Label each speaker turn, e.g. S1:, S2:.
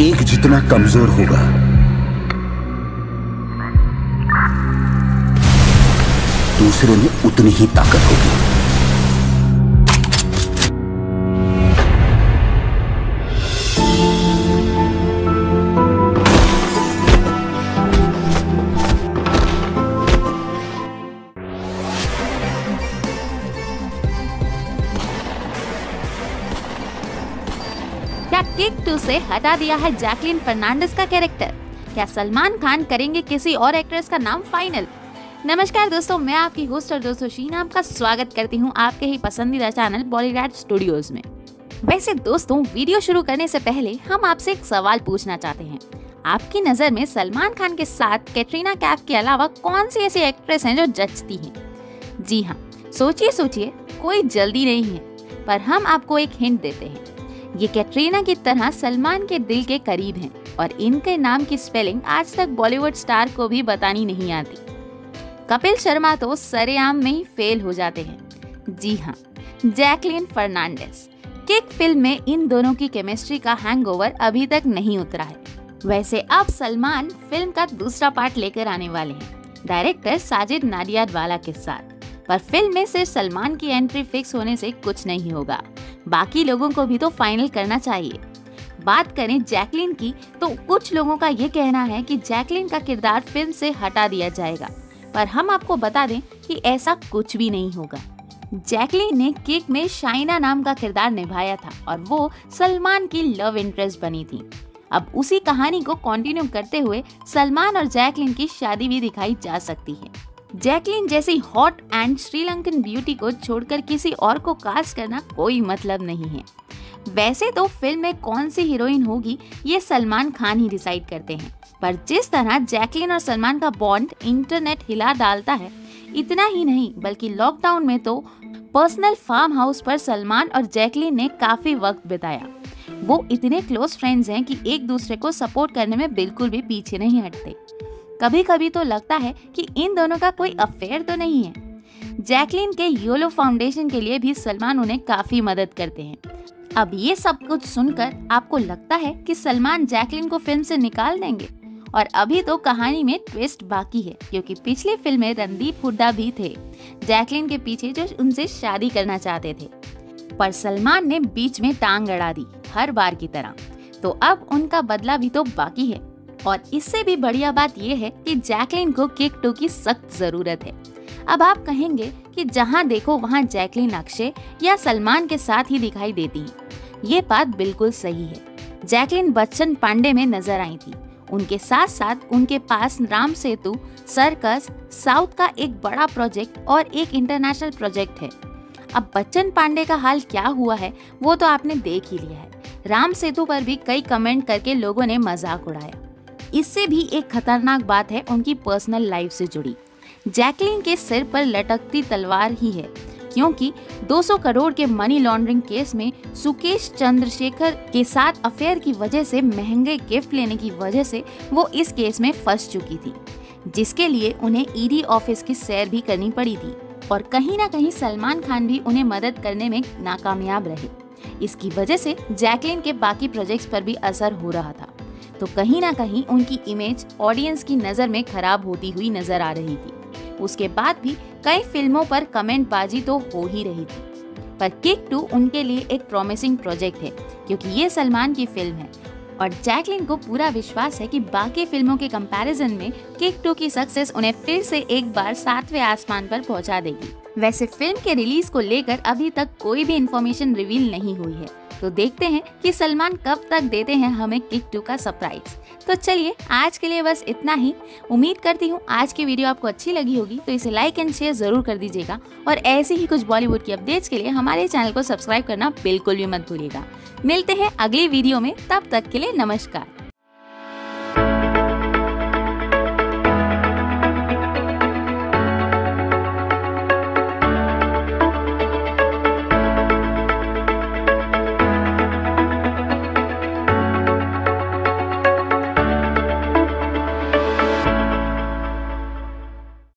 S1: एक जितना कमज़ोर होगा। दूसरे में उतनी ही ताकत होगी।
S2: क्या किक टू से हटा दिया है जैकलिन फर्नांडिस का कैरेक्टर क्या सलमान खान करेंगे किसी और एक्ट्रेस का नाम फाइनल नमस्कार दोस्तों, मैं आपकी होस्ट और दोस्तों शीना आपका स्वागत करती हूँ आपके ही पसंदीदा चैनल बॉलीवुड स्टूडियोज में। वैसे दोस्तों वीडियो शुरू करने से पहले हम आपसे एक सवाल पूछना चाहते हैं। आपकी नज़र में सलमान खान के साथ कैटरीना कैफ के अलावा कौन सी ऐसी एक्ट्रेस हैं जो जचती हैं? जी हाँ सोचिए सोचिए कोई जल्दी नहीं है, पर हम आपको एक हिंट देते हैं। ये कैटरीना की तरह सलमान के दिल के करीब हैं और इनके नाम की स्पेलिंग आज तक बॉलीवुड स्टार को भी बतानी नहीं आती। कपिल शर्मा तो सरेआम में ही फेल हो जाते हैं। जी हाँ जैकलिन फर्नांडिस। किक फ़िल्म में इन दोनों की केमिस्ट्री का हैंगओवर अभी तक नहीं उतरा है। वैसे अब सलमान फ़िल्म का दूसरा पार्ट लेकर आने वाले हैं, डायरेक्टर साजिद नाडियाडवाला के साथ। पर फ़िल्म में सिर्फ़ सलमान की एंट्री फिक्स होने से कुछ नहीं होगा। बाकी लोगों को भी तो फाइनल करना चाहिए। बात करें जैकलिन की तो कुछ लोगों का ये कहना है कि जैकलिन का किरदार फ़िल्म से हटा दिया जाएगा। पर हम आपको बता दें कि ऐसा कुछ भी नहीं होगा। जैकलिन ने किक में शाइना नाम का किरदार निभाया था और वो सलमान की लव इंटरेस्ट बनी थी। अब उसी कहानी को कंटिन्यू करते हुए सलमान और जैकलिन की शादी भी दिखाई जा सकती है। जैकलिन जैसी हॉट एंड श्रीलंकन ब्यूटी को छोड़कर किसी और को कास्ट करना कोई मतलब नहीं है। वैसे तो फ़िल्म में कौन सी हीरोइन होगी, ये सलमान खान ही डिसाइड करते हैं। पर जिस तरह जैकलिन और सलमान का बॉन्ड इंटरनेट हिला डालता है, इतना ही नहीं, बल्कि लॉकडाउन में तो पर्सनल फार्म हाउस पर सलमान और जैकलिन ने काफ़ी वक्त बिताया। वो इतने क्लोज फ्रेंड्स हैं कि एक दूसरे को सपोर्ट करने में बिल्कुल भी पीछे नहीं हटते। कभी कभी तो लगता है कि इन दोनों का कोई अफेयर तो नहीं है। जैकलिन के योलो फाउंडेशन के लिए भी सलमान उन्हें काफ़ी मदद करते हैं। अब ये सब कुछ सुनकर आपको लगता है कि सलमान जैकलिन को फ़िल्म से निकाल देंगे। और अभी तो कहानी में ट्विस्ट बाकी है, क्योंकि पिछली फ़िल्म में रणदीप हुड्डा भी थे। जैकलिन के पीछे जो उनसे शादी करना चाहते थे। पर सलमान ने बीच में टांग अड़ा दी, हर बार की तरह। तो अब उनका बदला भी तो बाकी है। और इससे भी बढ़िया बात यह है कि जैकलिन को किक टू की सख्त ज़रूरत है। अब आप कहेंगे कि जहाँ देखो वहाँ जैकलिन अक्षय या सलमान के साथ ही दिखाई देती है। ये बात बिल्कुल सही है। जैकलिन बच्चन पांडे में नज़र आई थी। उनके साथ साथ उनके पास राम सेतु, सर्कस, साउथ का एक बड़ा प्रोजेक्ट और एक इंटरनेशनल प्रोजेक्ट है। अब बच्चन पांडे का हाल क्या हुआ है, वो तो आपने देख ही लिया है। राम सेतु पर भी कई कमेंट करके लोगों ने मज़ाक उड़ाया। इससे भी एक खतरनाक बात है उनकी पर्सनल लाइफ से जुड़ी। जैकलिन के सिर पर लटकती तलवार ही है, क्योंकि 200 करोड़ के मनी लॉन्ड्रिंग केस में सुकेश चंद्रशेखर के साथ अफेयर की वजह से महँगे गिफ्ट लेने की वजह से वो इस केस में फंस चुकी थी, जिसके लिए उन्हें ईडी ऑफ़िस की सैर भी करनी पड़ी थी, और कहीं ना कहीं सलमान खान भी उन्हें मदद करने में नाकामयाब रहे। इसकी वजह से जैकलिन के बाकी प्रोजेक्ट्स पर भी असर हो रहा था। तो कहीं ना कहीं उनकी इमेज ऑडियंस की नज़र में खराब होती हुई नज़र आ रही थी। उसके बाद भी कई फ़िल्मों पर कमेंट बाजी तो हो ही रही थी। पर किक टू उनके लिए एक प्रॉमिसिंग प्रोजेक्ट है, क्योंकि ये सलमान की फ़िल्म है। और जैकलिन को पूरा विश्वास है कि बाकी फ़िल्मों के कंपैरिजन में किक टू की सक्सेस उन्हें फिर से एक बार सातवें आसमान पर पहुँचा देगी। वैसे फ़िल्म के रिलीज़ को लेकर अभी तक कोई भी इंफॉर्मेशन रिवील नहीं हुई है। तो देखते हैं कि सलमान कब तक देते हैं हमें किक टू का सरप्राइज़ तो चलिए, आज के लिए बस इतना ही। उम्मीद करती हूँ आज की वीडियो आपको अच्छी लगी होगी तो इसे लाइक एंड शेयर ज़रूर कर दीजिएगा। और ऐसे ही कुछ बॉलीवुड की अपडेट्स के लिए हमारे चैनल को सब्सक्राइब करना बिल्कुल भी मत भूलिएगा। मिलते हैं अगली वीडियो में, तब तक के लिए नमस्कार।